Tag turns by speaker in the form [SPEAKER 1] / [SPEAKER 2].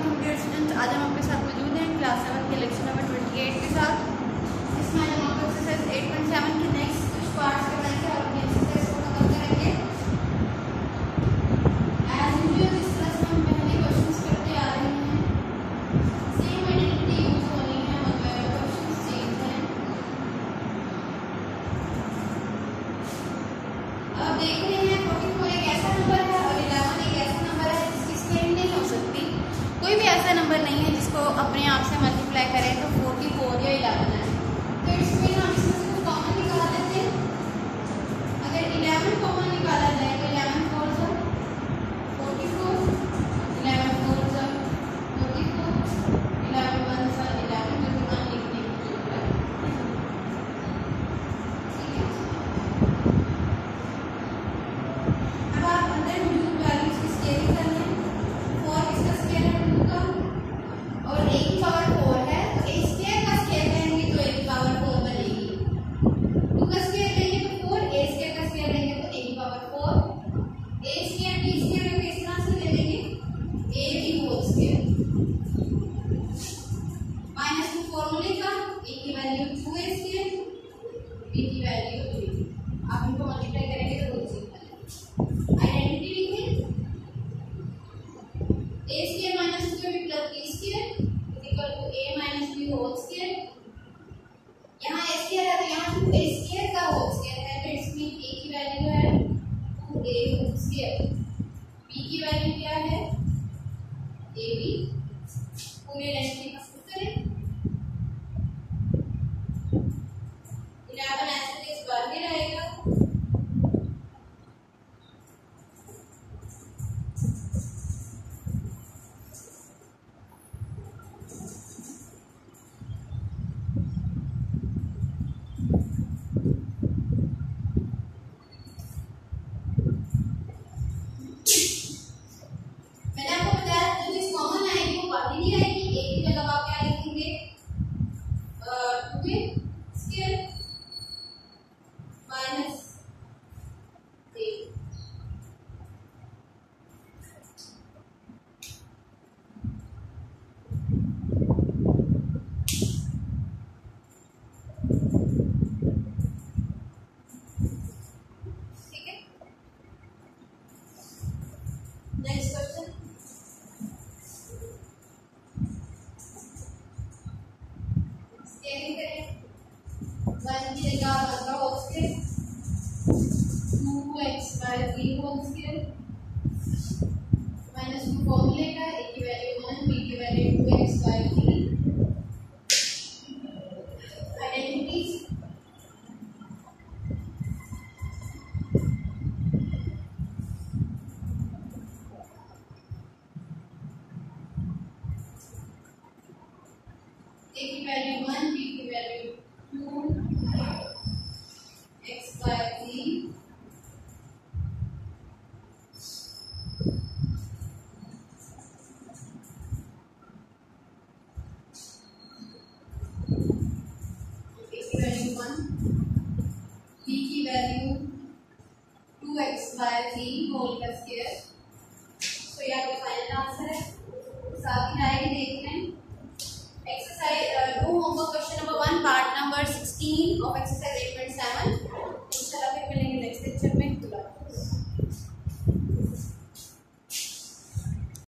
[SPEAKER 1] Students आज हम आपके साथ मौजूद हैं क्लास सेवन के लेक्चर नंबर ट्वेंटी एट के साथ। इसमें हम आपको एक्सरसाइज एट पॉइंट सेवन के नेक्स्ट कुछ पार्ट्स करवाएँगे और अपनी एक्सरसाइज को खत्म करेंगे एज यूजुअल इस क्लास में हम पहले क्वेश्चंस करते आ रहे हैं। सेम आइडेंटिटी यूज़ हो रही है मगर क्वेश्चंस चेंज हैं। अब देख रहे हैं ऐसा नंबर नहीं है जिसको अपने आप से मल्टीप्लाई करें तो फोर्टी फोर या इलेवन है। तो इसमें हम इसमें से कुछ कॉमन निकाल देते हैं अगर इलेवन कॉमन निकाला जाए तो eleven four sir forty four eleven four sir forty four eleven one sir eleven जो कि वन लिखने की ज़रूरत है ठीक है अब आप अंदर मौजूद वैल्यूज़ की स्केलिंग कर लें फोर किसका स्केल है टू का और ए की पावर फोर है तो ए स्केयर का स्केल लेंगे तो ए की पावर फोर बनेगी टू का स्केल लेंगे तो फोर ए स्केयर का स्केल लेंगे तो ए की power four A square B square को किस तरह से ले लेंगे ए की होल स्केयर माइनस टू फॉर्मूले का ए की value two A square B की वैल्यू थ्री आप इनको मल्टीप्लाई करेंगे तो रूट सिंपल है आइडेंटिटी लिखें a square minus 2ab plus b square is minus B whole square यहाँ स्केयर है तो यहाँ स्केयर का whole two square minus eight ठीक है नेक्स्ट क्वेश्चन स्केलिंग करें वन की one whole square two X by three whole square minus two फॉर्मूले का ए की वैल्यू वन बी की value two X by three identities a की वैल्यू वन b की value value two X by three whole तो यहाँ पे final answer है साथ ही